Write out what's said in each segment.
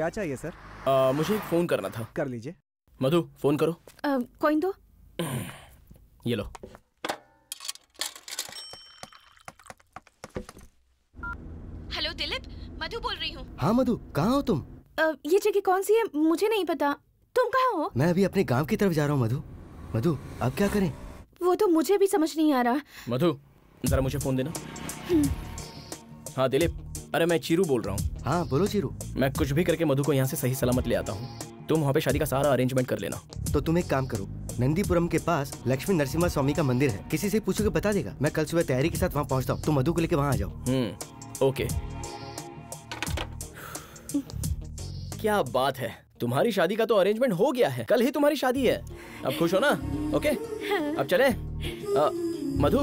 क्या चाहिए सर? आ, मुझे एक फ़ोन करना था। कर लीजिए। मधु फ़ोन करो। कॉइन दो। ये लो। हेलो दिलीप मधु बोल रही हूँ। हाँ मधु कहाँ हो तुम? आ, ये जगह कौन सी है? मुझे नहीं पता। तुम कहाँ हो? मैं अभी अपने गाँव की तरफ़ जा रहा हूँ मधु। मधु अब क्या करें? वो तो मुझे भी समझ नहीं आ रहा। मधु जरा मुझे फ़ोन देना। हाँ दिलीप अरे मैं चीरू बोल रहा हूँ। हाँ बोलो चीरू। मैं कुछ भी करके मधु को यहाँ से सही सलामत ले आता हूँ। तुम वहाँ पे शादी का सारा अरेंजमेंट कर लेना। तो तुम एक काम करो नंदीपुरम के पास लक्ष्मी नरसिम्हा स्वामी का मंदिर है। किसी से पूछोगे बता देगा। मैं कल सुबह तैयारी के साथ वहाँ पहुँचता हूँ। तुम मधु को लेके वहाँ आ जाओ। Hmm okay. क्या बात है। तुम्हारी शादी का तो अरेंजमेंट हो गया है। कल ही तुम्हारी शादी है। अब खुश हो ना? ओके? अब चले। आ, मधु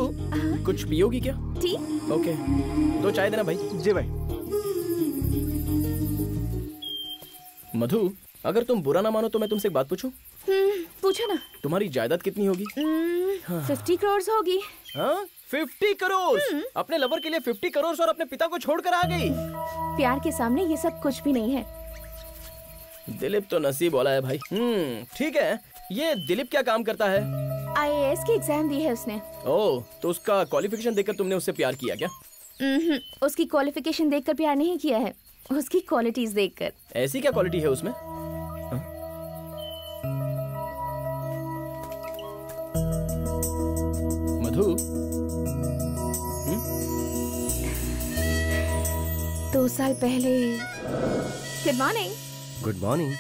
कुछ पियोगी क्या? ठीक। ओके। दो चाय देना भाई। जी भाई। मधु अगर तुम बुरा ना मानो तो मैं तुमसे एक बात पूछूँ? पूछो ना। तुम्हारी जायदाद कितनी होगी? फिफ्टी करोड़ होगी। हाँ? फिफ्टी करोड़ अपने लवर के लिए फिफ्टी करोड़ और अपने पिता को छोड़कर आ गई। प्यार के सामने ये सब कुछ भी नहीं है। दिलीप तो नसीब वाला है भाई। हम्म ठीक है। ये दिलीप क्या काम करता है? आईएएस की एग्ज़ाम दी है उसने। ओह तो उसका क्वालिफिकेशन देखकर तुमने उससे प्यार किया क्या? हम्म, उसकी क्वालिफिकेशन देखकर प्यार नहीं किया है उसकी क्वालिटीज देखकर। ऐसी क्या क्वालिटी है उसमें? मधु? दो साल पहले। गुड मॉर्निंग गुड मॉर्निंग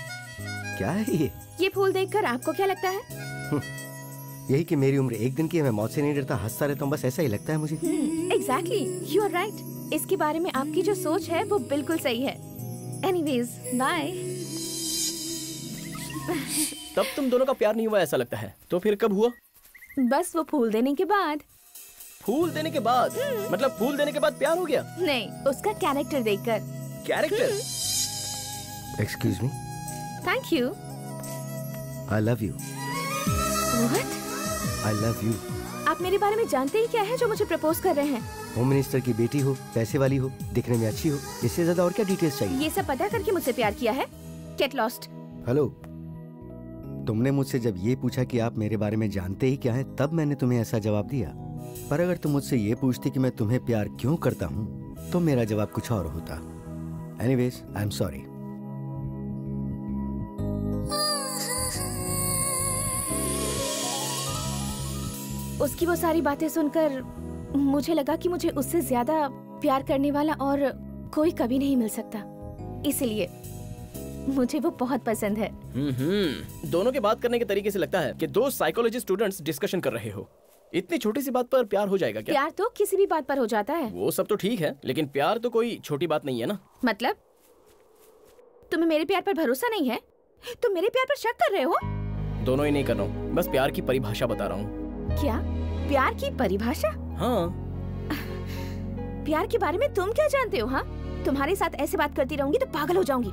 क्या है ये? ये फूल देखकर आपको क्या लगता है? यही कि मेरी उम्र एक दिन की है मैं मौत से नहीं डरता हंसता रहता हूँ बस ऐसा ही लगता है मुझे। एग्जैक्टली यू आर राइट इसके बारे में आपकी जो सोच है वो बिल्कुल सही है। एनीवेज बाय तब तुम दोनों का प्यार नहीं हुआ ऐसा लगता है। तो फिर कब हुआ? बस वो फूल देने के बाद। फूल देने के बाद? मतलब फूल देने के बाद प्यार हो गया? नहीं उसका कैरेक्टर देखकर। Character excuse me thank you I love you what I love you आप मेरे बारे में जानते ही क्या है जो मुझे प्रपोज कर रहे हैं? होम मिनिस्टर की बेटी हो पैसे वाली हो दिखने में अच्छी हो इससे ज़्यादा और क्या डिटेल्स चाहिए? ये सब पता करके मुझसे प्यार किया है? गेट लॉस्ट हेलो तुमने मुझसे जब ये पूछा कि आप मेरे बारे में जानते ही क्या है तब मैंने तुम्हें ऐसा जवाब दिया। पर अगर तुम मुझसे ये पूछती कि मैं तुम्हें प्यार क्यों करता हूँ तो मेरा जवाब कुछ और होता। एनीवेज आई एम सॉरी उसकी वो सारी बातें सुनकर मुझे लगा कि मुझे उससे ज़्यादा प्यार करने वाला और कोई कभी नहीं मिल सकता। इसलिए मुझे वो बहुत पसंद है। हम्म दोनों के बात करने के तरीके से लगता है कि दो साइकोलॉजी स्टूडेंट्स डिस्कशन कर रहे हो। इतनी छोटी सी बात पर प्यार हो जाएगा क्या? प्यार तो किसी भी बात पर हो जाता है। वो सब तो ठीक है लेकिन प्यार तो कोई छोटी बात नहीं है ना? मतलब? तुम्हें मेरे प्यार पर भरोसा नहीं है? तुम मेरे प्यार पर शक कर रहे हो? दोनों ही नहीं कर रहा हूँ बस प्यार की परिभाषा बता रहा हूँ। क्या? प्यार की परिभाषा? हाँ। प्यार के बारे में तुम क्या जानते हो हाँ? तुम्हारे साथ ऐसे बात करती रहूँगी तो पागल हो जाऊँगी।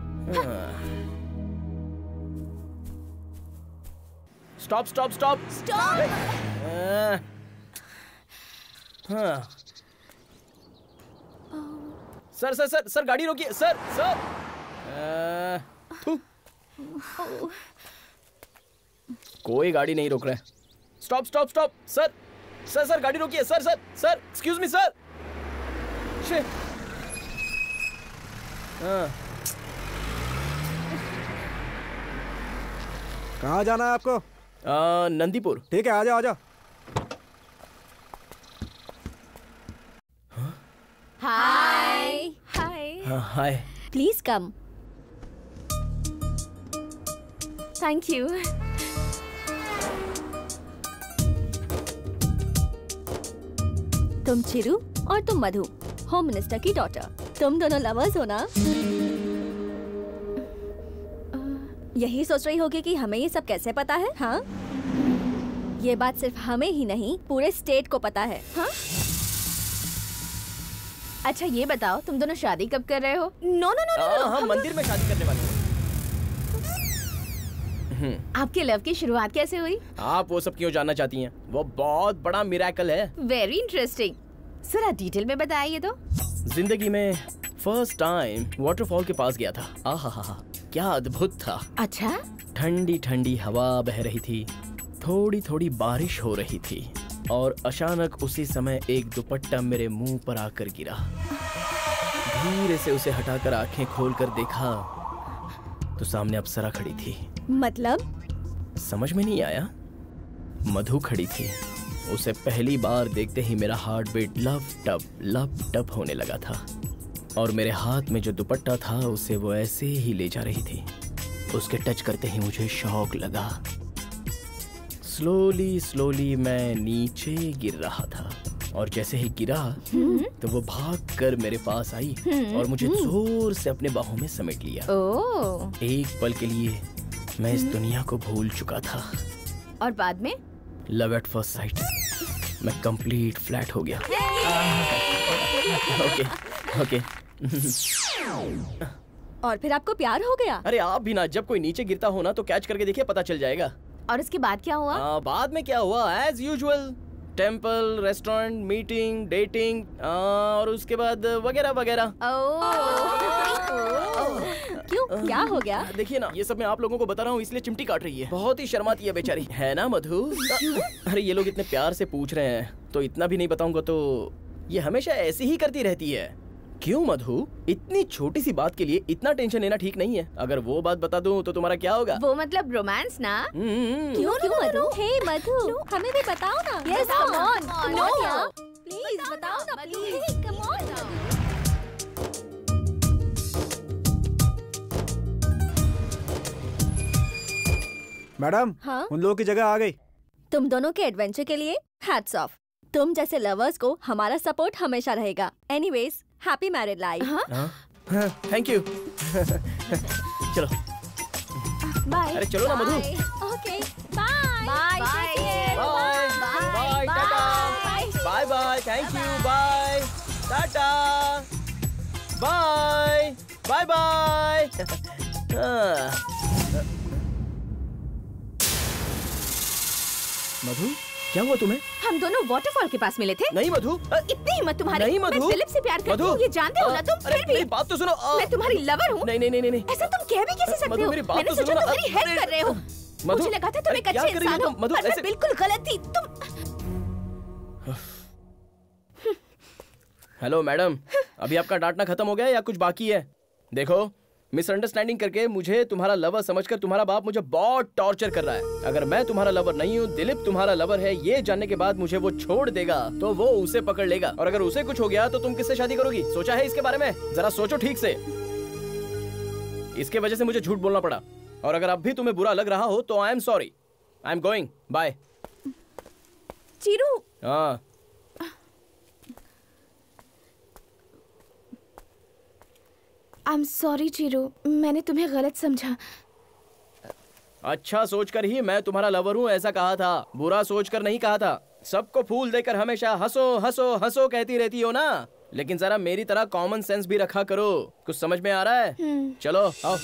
Stop stop stop. स्टॉप! हाँ। सर सर सर सर गाड़ी रोकिए। Sir sir. कोई गाड़ी नहीं रोक रहा है। Stop stop stop sir sir sir गाड़ी रोकिए। Sir sir sir excuse me sir कहाँ जाना है आपको? अ, नंदीपुर। ठीक है आ जाओ आ जाओ। हाय हाय हाँ hi please come thank you तुम चिरू और तुम मधु होम मिनिस्टर की डॉटर तुम दोनों लवर्स हो ना? यही सोच रही होगी कि हमें ये सब कैसे पता है हाँ? ये बात सिर्फ़ हमें ही नहीं पूरे स्टेट को पता है हाँ? अच्छा ये बताओ तुम दोनों शादी कब कर रहे हो? नो नो नो नो हम मंदिर में शादी करने वाले हैं। आपके लव की शुरुआत कैसे हुई? आप वो सब क्यों जानना चाहती हैं? वो बहुत बड़ा मिराकल है। वेरी इंटरेस्टिंग जरा डिटेल में बताइए तो। ज़िंदगी में फ़र्स्ट टाइम वाटरफॉल के पास गया था। आहा हा क्या अद्भुत था। अच्छा? ठंडी ठंडी हवा बह रही थी। थोड़ी थोड़ी बारिश हो रही थी। और अचानक उसी समय एक दुपट्टा मेरे मुँह पर आकर गिरा। धीरे से उसे हटाकर आँखें खोलकर देखा तो सामने अप्सरा खड़ी थी। मतलब? समझ में नहीं आया। मधु खड़ी थी। उसे पहली बार देखते ही मेरा heart beat love tap love tap होने लगा था। और मेरे हाथ में जो दुपट्टा था उसे वो ऐसे ही ले जा रही थी। उसके टच करते ही मुझे शौक लगा। स्लोली स्लोली मैं नीचे गिर रहा था। और जैसे ही गिरा तो वो भाग कर मेरे पास आई और मुझे ज़ोर से अपने बाहों में समेट लिया। एक पल के लिए मैं इस दुनिया को भूल चुका था। और बाद में? लव एट फ़र्स्ट साइट मैं कंप्लीट फ्लैट हो गया। ओके ओके और फिर आपको प्यार हो गया? अरे आप भी ना जब कोई नीचे गिरता हो ना तो कैच करके देखिए पता चल जाएगा। और उसके बाद क्या हुआ? आ, बाद में क्या हुआ? As usual temple restaurant meeting dating और उसके बाद वगैरह वगैरह। क्यों? क्या हो गया? देखिए ना ये सब मैं आप लोगों को बता रहा हूँ इसलिए चिमटी काट रही है। बहुत ही शर्माती है बेचारी। है ना मधु? अरे ये लोग इतने प्यार से पूछ रहे हैं तो इतना भी नहीं बताऊँगा तो ये हमेशा ऐसी ही करती रहती है। क्यों मधु? इतनी छोटी सी बात के लिए इतना टेंशन लेना ठीक नहीं है। अगर वो बात बता दूँ तो तुम्हारा क्या होगा? वो मतलब रोमांस ना? हम्म, क्यों क्यों मधु? हे मधु। हमें भी बताओ ना। Yes come on. On please बताओ ना। प्लीज़ मैडम हाँ? उन लोगों की जगह आ गई। तुम दोनों के एडवेंचर के लिए हैट्स ऑफ़ तुम जैसे लवर्स को हमारा सपोर्ट हमेशा रहेगा। एनीवेज हैप्पी मैरिड लाइफ हाँ? थैंक यू चलो। बाय अरे चलो ना Madhu. Okay bye bye bye bye tata bye bye thank you bye tata bye bye bye Madhu क्या हुआ तुम्हें? हम दोनों वाटरफॉल के पास मिले थे। नहीं मधु। इतनी हिम्मत तुम्हारी। नहीं मधु। मैं दिलीप से प्यार करती हूँ ये जानते हो ना तुम? फिर भी मेरी बात तो सुनो अ, मैं तुम्हारी लवर हूँ। नहीं नहीं नहीं नहीं। ऐसा तुम कह भी कैसे सकते हो? मेरी बात मैंने तो सोचा सुनो तुम मेरी हेल्प कर रहे हो। मधु, मुझे लगा था तुम एक अच्छे इंसान हो मधु, मैं ऐसे- बिल्कुल गलत थी। तुम हेलो मैडम। अभी आपका डांटना खत्म हो गया या कुछ बाकी है? देखो। मिसअंडरस्टैंडिंग करके मुझे तुम्हारा लवर समझकर तुम्हारा बाप मुझे बहुत टॉर्चर कर रहा है। अगर मैं तुम्हारा लवर नहीं हूँ दिलीप तुम्हारा लवर है ये जानने के बाद मुझे वो छोड़ देगा तो वो उसे पकड़ लेगा। और अगर उसे कुछ हो गया तो तुम किससे शादी करोगी? सोचा है इसके बारे में? जरा सोचो ठीक से। इसके वजह से मुझे झूठ बोलना पड़ा। और अगर अब भी तुम्हें बुरा लग रहा हो तो I am sorry I am going bye Chiru. हाँ। आई एम सॉरी चिरू मैंने तुम्हें गलत समझा। अच्छा सोचकर ही मैं तुम्हारा लवर हूँ ऐसा कहा था। बुरा सोचकर नहीं कहा था। सबको फूल देकर हमेशा हंसो हंसो हंसो कहती रहती हो ना? लेकिन जरा मेरी तरह कॉमन सेंस भी रखा करो। कुछ समझ में आ रहा है? चलो आओ।